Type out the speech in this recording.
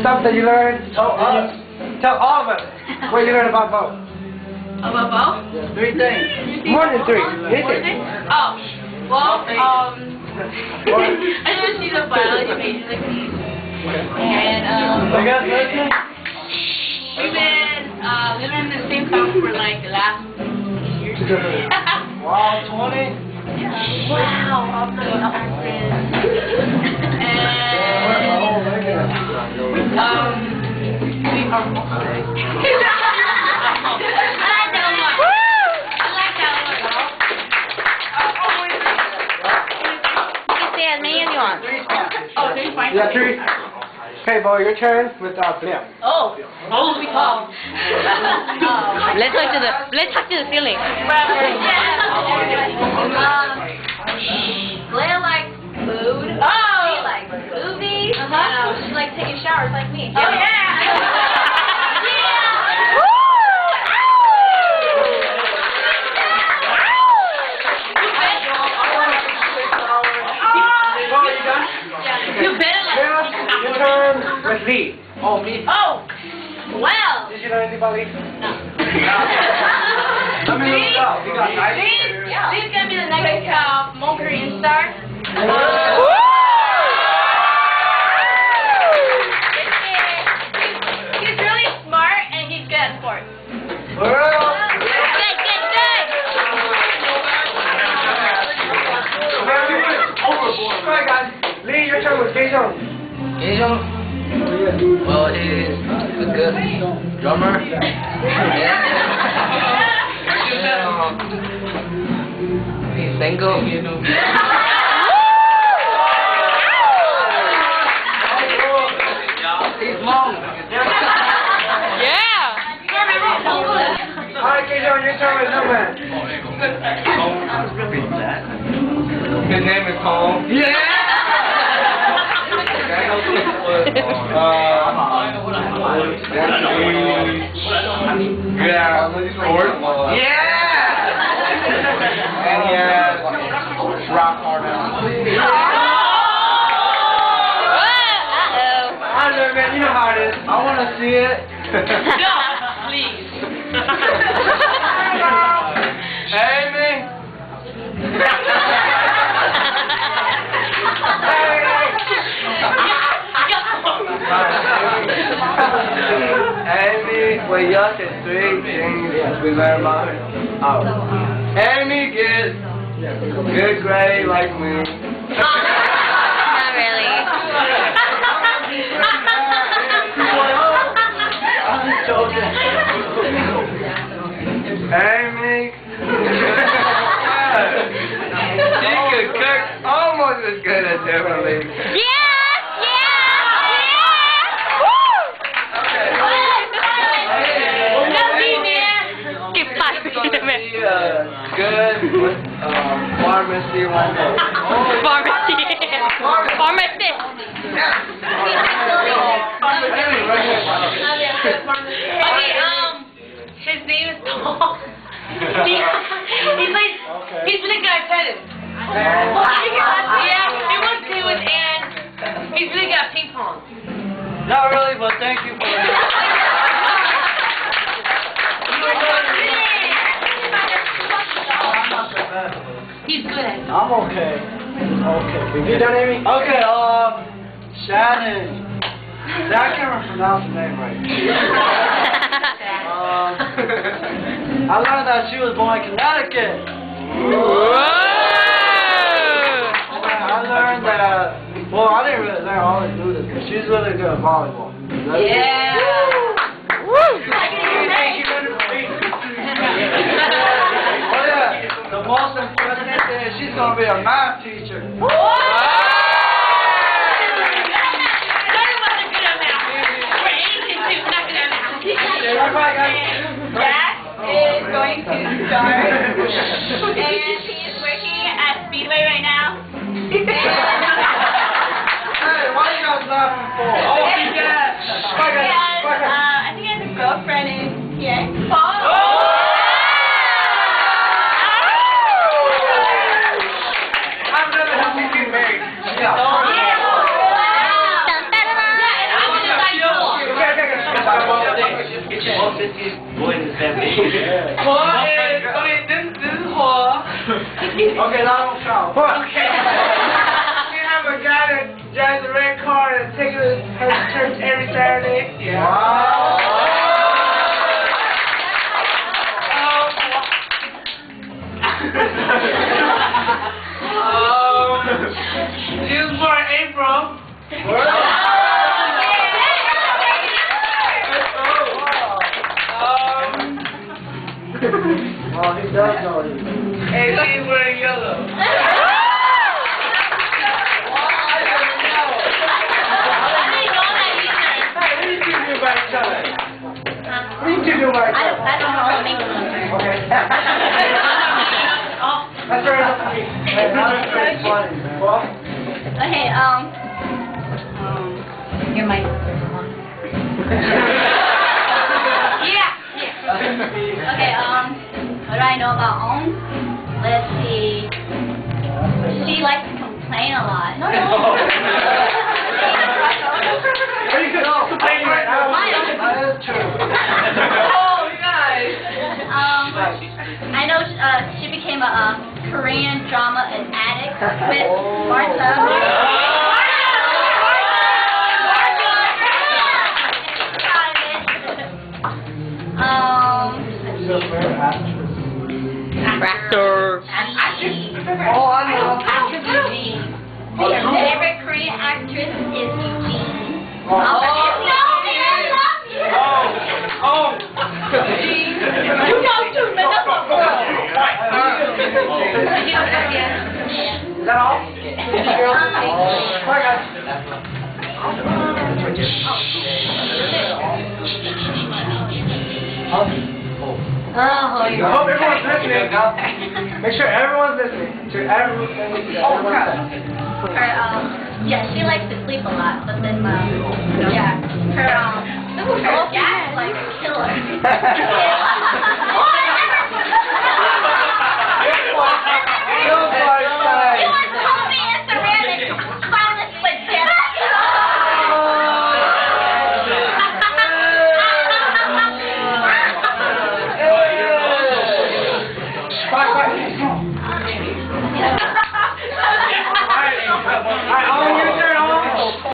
stuff that you learned. Tell us. Tell all of us what you learned about bow. About bow? Yeah, three things. More than three. More Anything. than- Oh, well, um, I know she's a biology major like me. And, um, You guys listening? we've been, uh, living in the same town for like the last years. Wow, 20? wow, also Austin. And, Oh, there's my Yeah, three. Okay, boy, your turn with uh, Liam. Oh, oh, we call. Let's talk to the let's talk to the ceiling. Um, Blair likes food. Oh. She likes movies. Uh-huh. she likes taking showers like me. Oh, yeah. Boy, you done? You better Liam, your turn with Lee. Oh, me. Oh, well. Did you know anything about Lee? Let me look it up. You got nice These, hair. these gonna be the next uh, Mole Korean star. He's, he's really smart and he's good at sports. Well, Good, good, good. Alright, guys. Lee, your turn with Jason. Angel? Well, he's a good drummer. And, um, he's single. He's long. Yeah. Alright, Jason, your turn with Snowman. His name is Tom. Yeah! Yeah, sports. Yeah! And he has rock hard Uh-oh. I know, man. You know how it is. I want to see it. Amy! We learn about her. Oh. Amy gets good grade like me. Not really. I'm joking. Amy. she could cook almost as good as Emily. Yes, yes, yes. Woo! Keep passing She's to gonna me. be uh, good with um, pharmacy one day. Pharmacy. Pharmacist. Okay, um, his name is Paul. he, he's like, he's really good at tennis. Yeah, he wants to with and he's really good at ping pong. Not really, but thank you He's good at it. I'm okay. Okay. You done, Amy? Okay, um, Shannon. I can't even pronounce her name right. Um, I learned that she was born in Connecticut. Whoa! I learned that, well, I didn't really learn all the do this, but she's really good at volleyball. That's- Yeah. Woo! Oh yeah, the most important thing is gonna be a math teacher. Jack is going to start, and he is working at Speedway right now. Hey, why you guys laughing for? Oh, He has, uh, I think he has a girlfriend in here. I've boy in the family. I mean, this, this is Hua. okay, now I'm shout. Hua. We have a guy that drives a red car and takes us her to church every Saturday. Yeah. Um, for me. Hey, now it's very funny, man. Well, Okay, I don't know. Oh. That's right. Okay, um, um, your mic. Uh Korean drama an addict with Martha. Is that all? Bye, guys. Oh, I hope everyone's listening. Make sure everyone's listening to everything. Oh. Her, um, yeah, she likes to sleep a lot, but then, um, yeah, her, um, her dad like a killer.